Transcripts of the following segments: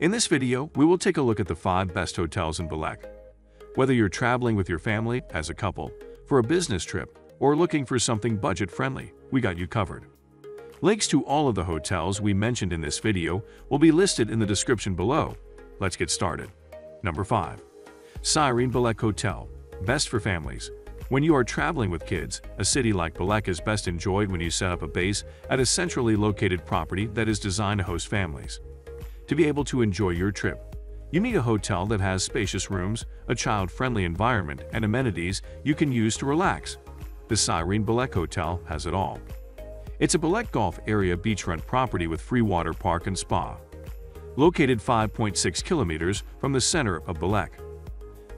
In this video, we will take a look at the 5 best hotels in Belek. Whether you're traveling with your family, as a couple, for a business trip, or looking for something budget-friendly, we got you covered. Links to all of the hotels we mentioned in this video will be listed in the description below. Let's get started. Number 5. Sirene Belek Hotel. Best for families. When you are traveling with kids, a city like Belek is best enjoyed when you set up a base at a centrally located property that is designed to host families. To be able to enjoy your trip, you need a hotel that has spacious rooms, a child-friendly environment, and amenities you can use to relax. The Sirene Belek Hotel has it all. It's a Belek Golf Area beachfront property with free water park and spa. Located 5.6 kilometers from the center of Belek.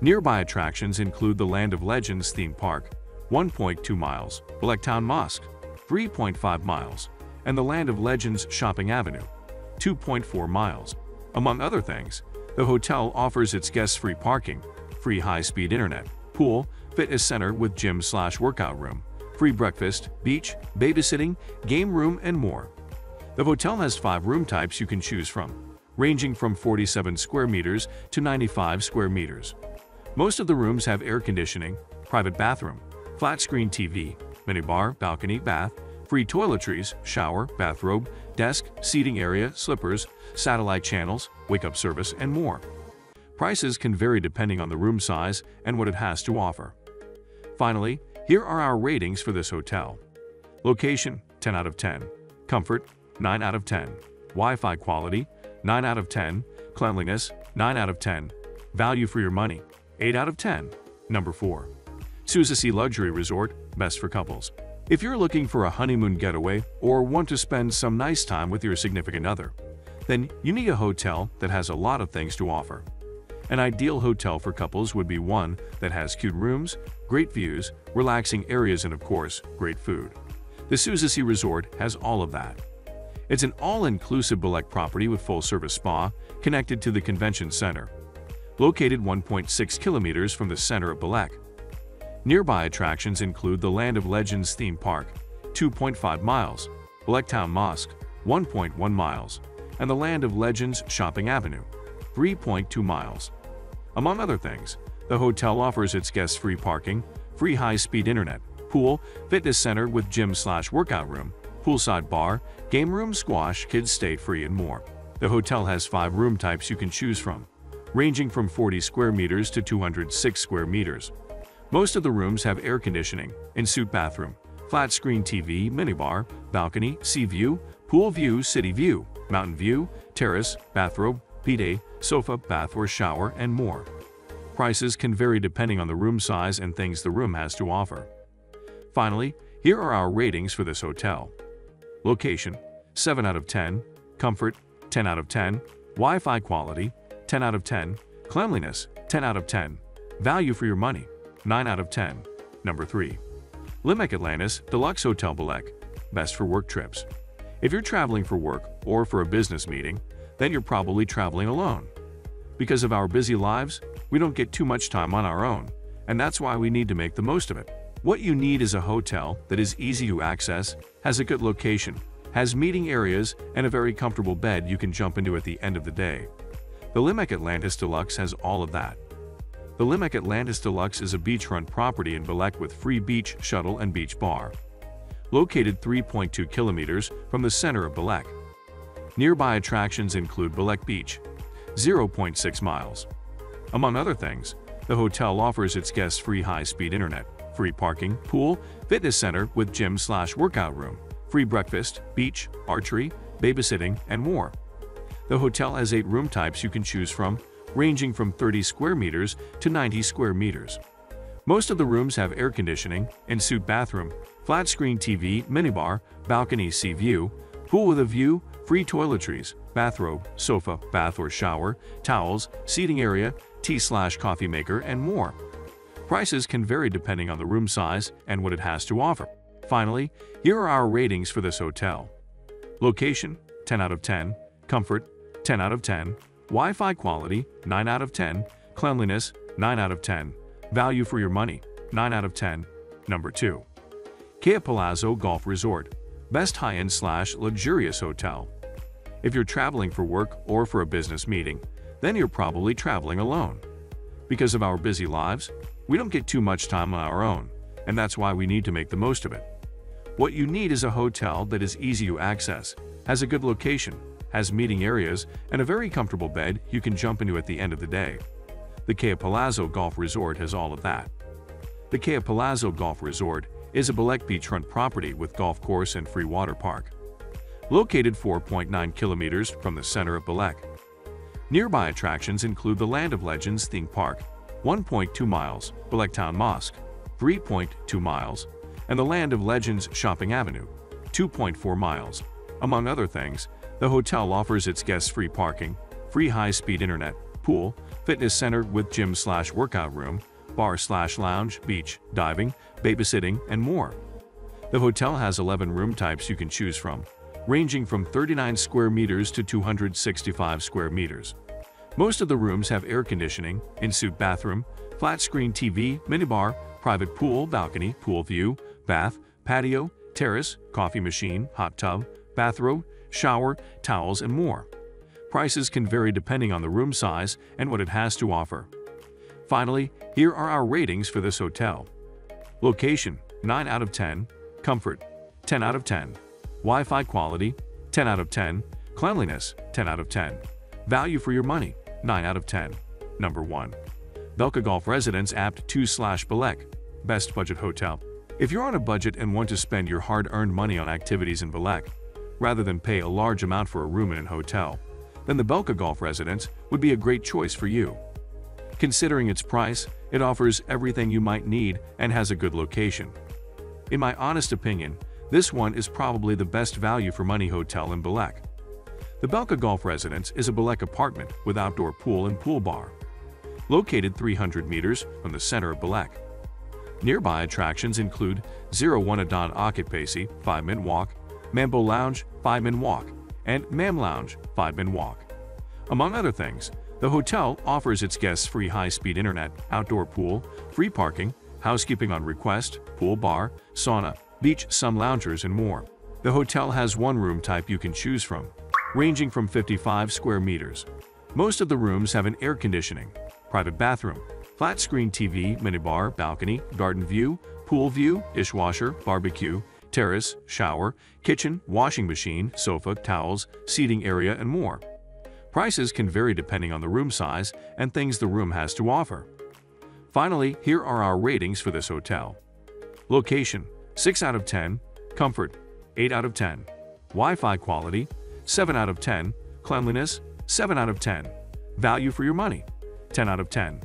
Nearby attractions include the Land of Legends theme park, 1.2 miles, Belek Town Mosque, 3.5 miles, and the Land of Legends Shopping Avenue, 2.4 miles. Among other things, the hotel offers its guests free parking, free high-speed internet, pool, fitness center with gym slash workout room, free breakfast, beach, babysitting, game room, and more. The hotel has five room types you can choose from, ranging from 47 square meters to 95 square meters. Most of the rooms have air conditioning, private bathroom, flat-screen TV, minibar, balcony, bath, free toiletries, shower, bathrobe, desk, seating area, slippers, satellite channels, wake-up service, and more. Prices can vary depending on the room size and what it has to offer. Finally, here are our ratings for this hotel. Location, 10 out of 10. Comfort, 9 out of 10. Wi-Fi quality, 9 out of 10. Cleanliness, 9 out of 10. Value for your money, 8 out of 10. Number 4. Susesi Luxury Resort, best for couples. If you're looking for a honeymoon getaway or want to spend some nice time with your significant other, then you need a hotel that has a lot of things to offer. An ideal hotel for couples would be one that has cute rooms, great views, relaxing areas and of course, great food. The Susesi Resort has all of that. It's an all-inclusive Belek property with full-service spa connected to the convention center. Located 1.6 kilometers from the center of Belek, Nearby attractions include the Land of Legends theme park, 2.5 miles, Belek Town Mosque, 1.1 miles, and the Land of Legends Shopping Avenue, 3.2 miles. Among other things, the hotel offers its guests free parking, free high-speed internet, pool, fitness center with gym slash workout room, poolside bar, game room, squash, kids stay free, and more. The hotel has five room types you can choose from, ranging from 40 square meters to 206 square meters. Most of the rooms have air conditioning, in-suite bathroom, flat-screen TV, minibar, balcony, sea view, pool view, city view, mountain view, terrace, bathrobe, bidet, sofa, bath or shower, and more. Prices can vary depending on the room size and things the room has to offer. Finally, here are our ratings for this hotel. Location, 7 out of 10. Comfort, 10 out of 10. Wi-Fi quality, 10 out of 10. Cleanliness, 10 out of 10. Value for your money, 9 out of 10. Number 3. Limak Atlantis Deluxe Hotel Belek. Best for work trips. If you're traveling for work or for a business meeting, then you're probably traveling alone. Because of our busy lives, we don't get too much time on our own, and that's why we need to make the most of it. What you need is a hotel that is easy to access, has a good location, has meeting areas, and a very comfortable bed you can jump into at the end of the day. The Limak Atlantis Deluxe has all of that. The Limak Atlantis Deluxe is a beachfront property in Belek with free beach, shuttle, and beach bar. Located 3.2 kilometers from the center of Belek. Nearby attractions include Belek Beach, 0.6 miles. Among other things, the hotel offers its guests free high-speed internet, free parking, pool, fitness center with gym slash workout room, free breakfast, beach, archery, babysitting, and more. The hotel has eight room types you can choose from, ranging from 30 square meters to 90 square meters. Most of the rooms have air conditioning, in-suite bathroom, flat-screen TV, minibar, balcony sea view, pool with a view, free toiletries, bathrobe, sofa, bath or shower, towels, seating area, tea slash coffee maker, and more. Prices can vary depending on the room size and what it has to offer. Finally, here are our ratings for this hotel. Location, 10 out of 10. Comfort, 10 out of 10. Wi-Fi quality, 9 out of 10. Cleanliness, 9 out of 10. Value for your money, 9 out of 10. Number 2. Kaya Palazzo Golf Resort, best high-end slash luxurious hotel. If you're traveling for work or for a business meeting, then you're probably traveling alone. Because of our busy lives, we don't get too much time on our own, and that's why we need to make the most of it. What you need is a hotel that is easy to access, has a good location, has meeting areas, and a very comfortable bed you can jump into at the end of the day. The Kaya Palazzo Golf Resort has all of that. The Kaya Palazzo Golf Resort is a Belek beachfront property with golf course and free water park. Located 4.9 kilometers from the center of Belek. Nearby attractions include the Land of Legends theme park, 1.2 miles, Belek Town Mosque, 3.2 miles, and the Land of Legends Shopping Avenue, 2.4 miles. Among other things, the hotel offers its guests free parking, free high-speed internet, pool, fitness center with gym slash workout room, bar slash lounge, beach, diving, babysitting, and more. The hotel has 11 room types you can choose from, ranging from 39 square meters to 265 square meters. Most of the rooms have air conditioning, in-suite bathroom, flat-screen TV, minibar, private pool, balcony, pool view, bath, patio, terrace, coffee machine, hot tub, bathrobe, shower, towels, and more. Prices can vary depending on the room size and what it has to offer. Finally, here are our ratings for this hotel. Location 9 out of 10, Comfort 10 out of 10, Wi-Fi quality 10 out of 10, Cleanliness 10 out of 10, Value for your money 9 out of 10. Number 1. Belka Golf Residence Apt 2 slash Belek Best Budget Hotel If you're on a budget and want to spend your hard-earned money on activities in Belek, rather than pay a large amount for a room in a hotel, then the Belka Golf Residence would be a great choice for you. Considering its price, it offers everything you might need and has a good location. In my honest opinion, this one is probably the best value for money hotel in Belek. The Belka Golf Residence is a Belek apartment with outdoor pool and pool bar. Located 300 meters from the center of Belek. Nearby attractions include 01 Adon Occupacy, 5-minute walk, Mambo Lounge, 5-minute walk, and Mam Lounge, 5-minute walk. Among other things, the hotel offers its guests free high-speed internet, outdoor pool, free parking, housekeeping on request, pool bar, sauna, beach, some loungers, and more. The hotel has one room type you can choose from, ranging from 55 square meters. Most of the rooms have an air conditioning, private bathroom, flat-screen TV, minibar, balcony, garden view, pool view, dishwasher, barbecue, terrace, shower, kitchen, washing machine, sofa, towels, seating area, and more. Prices can vary depending on the room size and things the room has to offer. Finally, here are our ratings for this hotel. Location 6 out of 10, Comfort 8 out of 10, Wi-Fi quality 7 out of 10, Cleanliness 7 out of 10, Value for your money 10 out of 10.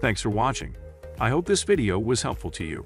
Thanks for watching. I hope this video was helpful to you.